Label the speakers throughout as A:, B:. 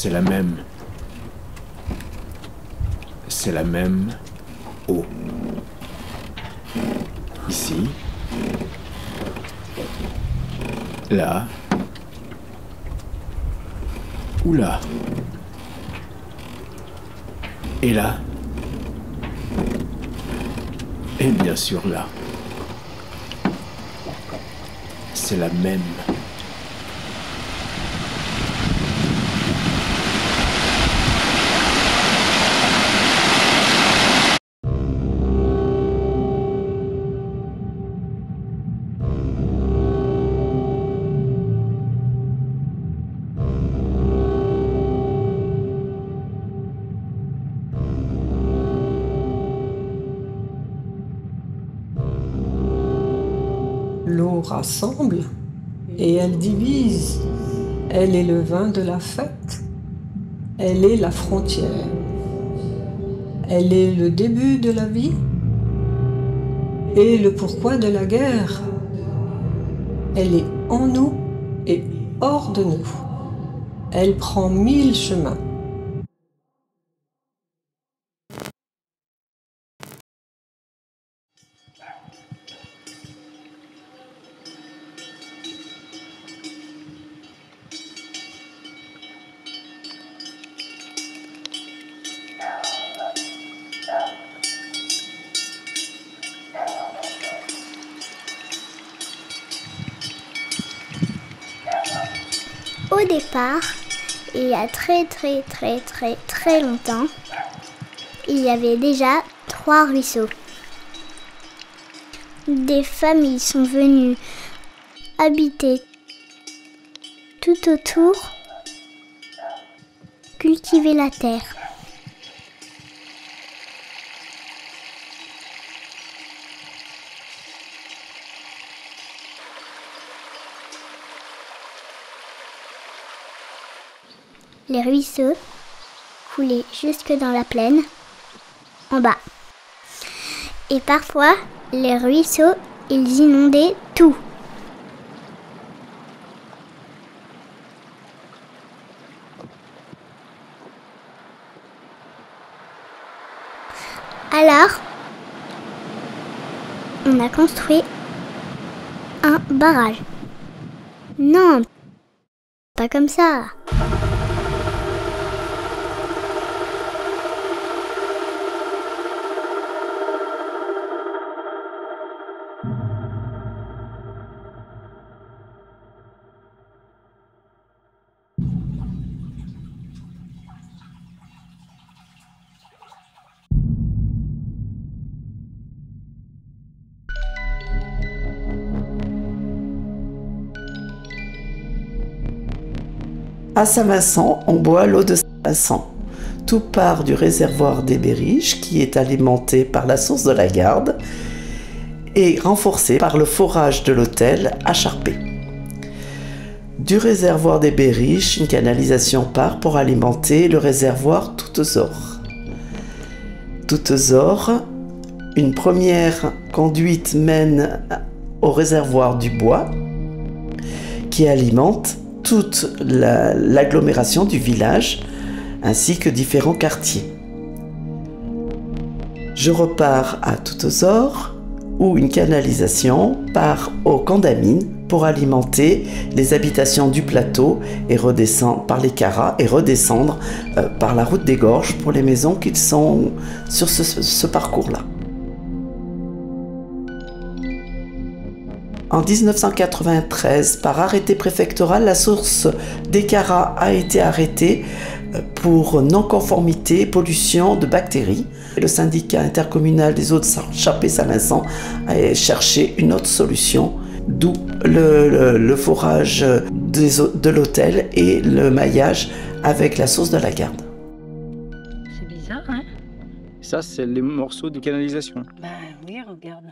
A: C'est la même. C'est la même eau. Ici. Là. Ou là. Et là. Et bien sûr là. C'est la même.
B: Rassemble et elle divise. Elle est le vin de la fête. Elle est la frontière. Elle est le début de la vie et le pourquoi de la guerre. Elle est en nous et hors de nous. Elle prend mille chemins.
C: A très très très très très longtemps, il y avait déjà trois ruisseaux. Des familles sont venues habiter tout autour, cultiver la terre. Les ruisseaux coulaient jusque dans la plaine, en bas. Et parfois, les ruisseaux, ils inondaient tout. Alors, on a construit un barrage. Non, pas comme ça.
D: À Saint-Vincent, on boit l'eau de Saint-Vincent. Tout part du réservoir des Berriches qui est alimenté par la source de la Garde et renforcé par le forage de l'hôtel à Charpé. Du réservoir des Berriches, une canalisation part pour alimenter le réservoir Toutezor. Toutezor, une première conduite mène au réservoir du bois qui alimente toute la- l'agglomération du village ainsi que différents quartiers. Je repars à Toutezor où une canalisation part au Condamine pour alimenter les habitations du plateau et redescendre par les Caras et redescendre euh, par la route des Gorges pour les maisons qui sont sur ce- ce parcours-là. En 1993, par arrêté préfectoral, la source d'Ecara a été arrêtée euh, pour non-conformité, pollution de bactéries. Le syndicat intercommunal des eaux de Charpé-Saint-Vincent a cherché une autre solution, d'où le, le- le forage des eaux- de l'hôtel et le maillage avec la source de la garde.
E: C'est bizarre, hein?
F: Ça, c'est les morceaux de canalisation.
E: Ben oui, regarde.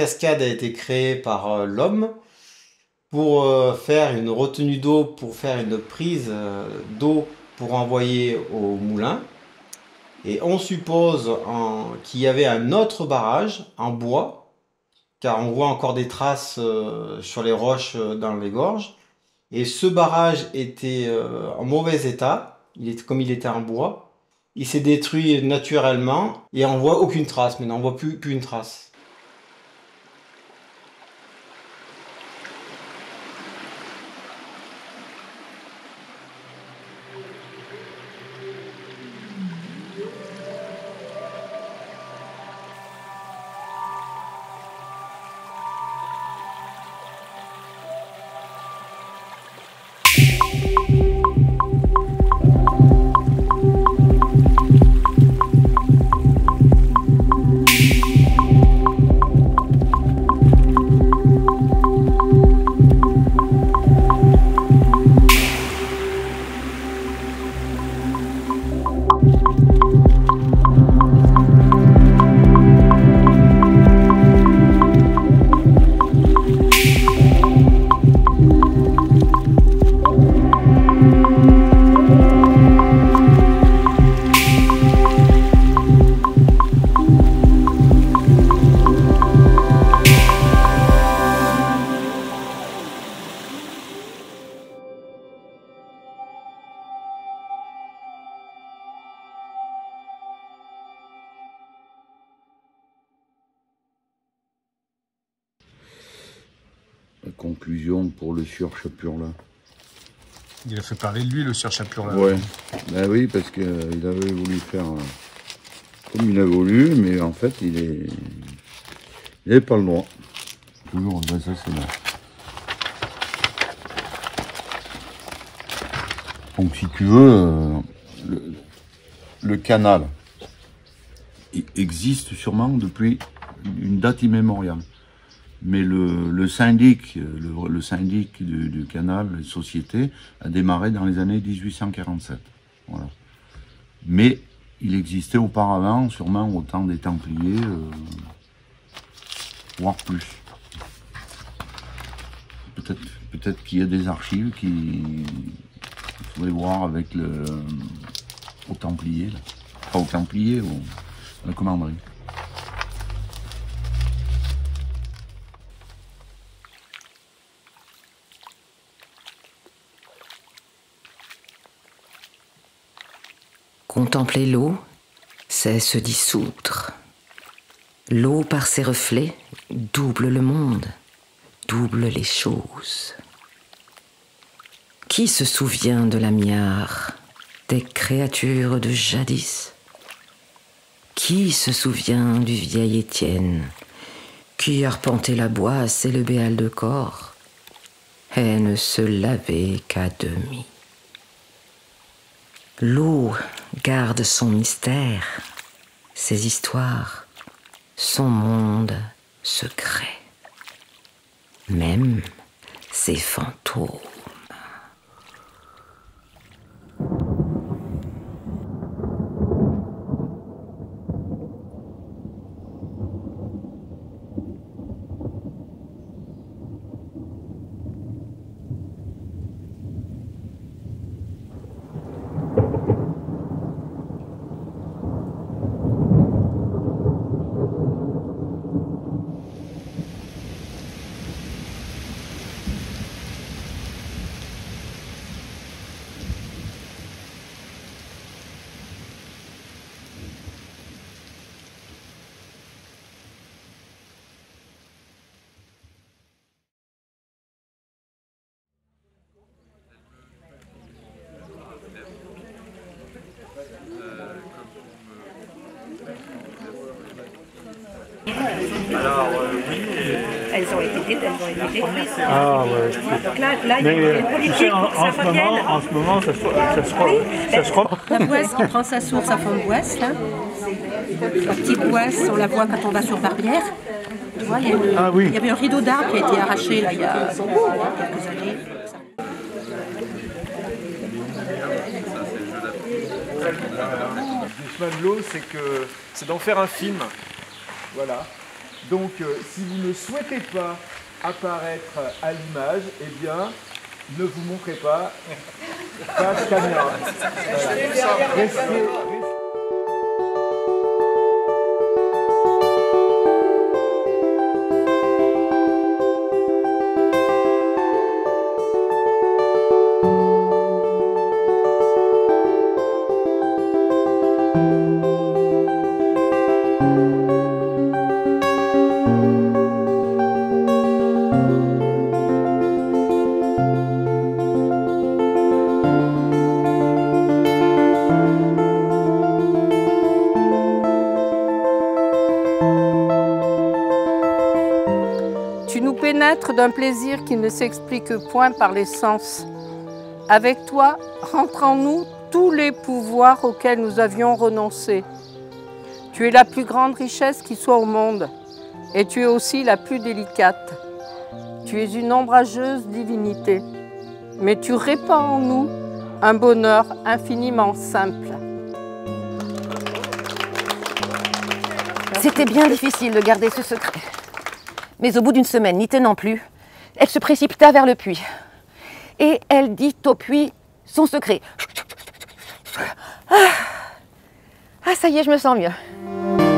G: Cascade a été créée par euh, l'homme pour euh, faire une retenue d'eau, pour faire une prise euh, d'eau pour envoyer au moulin. Et on suppose qu'il y avait un autre barrage en bois, car on voit encore des traces sur les roches dans les gorges. Et ce barrage était en mauvais état, il était, comme il était en bois. Il s'est détruit naturellement et on voit aucune trace. Maintenant, on voit plus, plus une trace.
H: Conclusion pour le sieur Chapurla.
I: Il a fait parler de lui, le sieur Chapurla.
H: Ouais, ben oui, parce qu'il avait voulu faire euh, comme il a voulu, mais en fait, il est. Il n'avait pas le droit. Toujours, ben ça c'est là. Donc si tu veux, euh, le, le canal il existe sûrement depuis une date immémoriale. Mais le, syndic, le, syndic du, canal, la société, a démarré dans les années 1847. Voilà. Mais il existait auparavant, sûrement au temps des Templiers, euh, voire plus. Peut-être peut-être qu'il y a des archives qui. Il faudrait voir avec le. aux Templiers, là. Pas aux Templiers, à la commanderie.
J: Contempler l'eau, c'est se dissoudre. L'eau, par ses reflets, double le monde, double les choses. Qui se souvient de la miare, des créatures de jadis? Qui se souvient du vieil Étienne, qui arpentait la boisse et le béal de corps, et ne se lavait qu'à demi? L'eau garde son mystère, ses histoires, son monde secret, même ses fantômes.
K: Elles ont été, elles ont été détruites.
I: Ah ouais.
K: Donc là, là il y a une
I: euh, tu
K: politique
I: sais, en,
K: pour que
I: en
K: ça
I: ce moment,
K: revienne.
I: en ce moment, ça se, ça se, ça se rend-
K: La Boisse qui prend sa source à Font-de-Boisse, là. La petite Boisse, on la voit quand on va sur Barbière. Tu vois, il y, a une-
I: Ah oui.
K: il y avait un rideau d'arbre qui a été arraché là, il y a quelques années.
L: Le chemin de l'eau, c'est que c'est d'en faire un film. Voilà. Donc, euh, si vous ne souhaitez pas apparaître à l'image, eh bien, ne vous montrez pas. De caméra. Voilà. Restez-
K: d'un plaisir qui ne s'explique point par les sens. Avec toi, rentre en nous tous les pouvoirs auxquels nous avions renoncé. Tu es la plus grande richesse qui soit au monde, et tu es aussi la plus délicate. Tu es une ombrageuse divinité, mais tu répands en nous un bonheur infiniment simple.
J: C'était bien difficile de garder ce secret. Mais au bout d'une semaine, n'y tenant plus, elle se précipita vers le puits. Et elle dit au puits son secret. Ah, ça y est, je me sens mieux.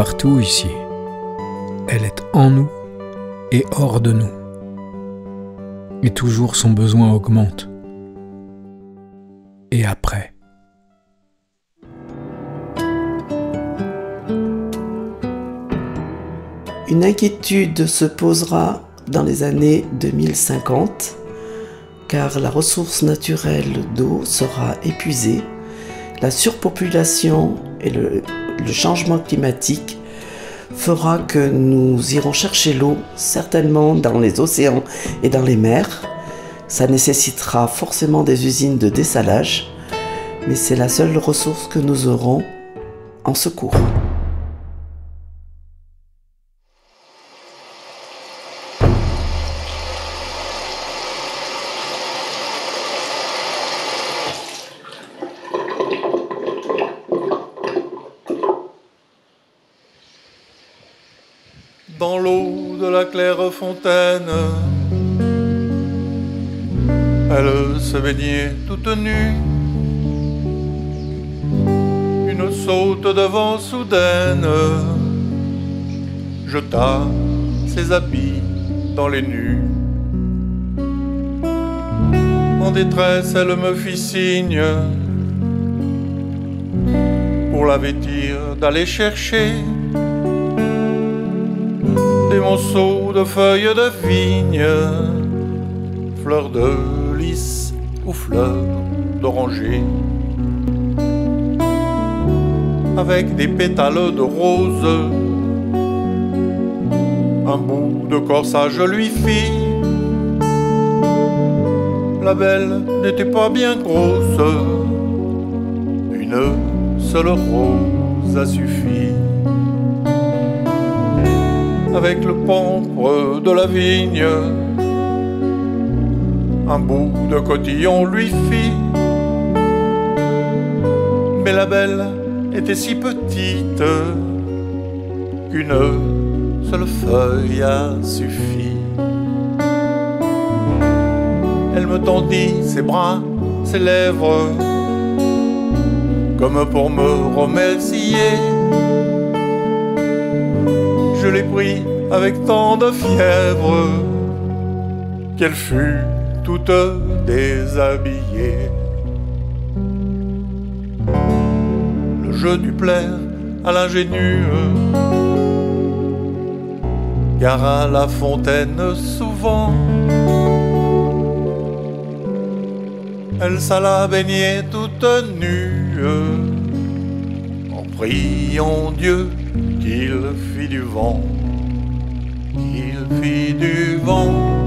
M: Partout ici. Elle est en nous et hors de nous. Et toujours son besoin augmente. Et après
D: Une inquiétude se posera dans les années 2050 car la ressource naturelle d'eau sera épuisée, la surpopulation et le, le changement climatique fera que nous irons chercher l'eau certainement dans les océans et dans les mers. Ça nécessitera forcément des usines de dessalage, mais c'est la seule ressource que nous aurons en secours.
N: Elle se baignait toute nue. Une saute devant soudaine jeta ses habits dans les nues. En détresse, elle me fit signe pour la vêtir d'aller chercher des monceaux de feuilles de vigne, fleurs de ou fleurs d'oranger, avec des pétales de rose. Un bout de corsage lui fit. La belle n'était pas bien grosse, une seule rose a suffi avec le pampre de la vigne. Un bout de cotillon lui fit. Mais la belle était si petite qu'une seule feuille a suffi. Elle me tendit ses bras, ses lèvres, comme pour me remercier je l'ai pris avec tant de fièvre qu'elle fut toute déshabillée. Le jeu du plaire à l'ingénue, car à la fontaine souvent, elle s'alla baigner toute nue en priant Dieu qu'il fit du vent, qu'il fit du vent.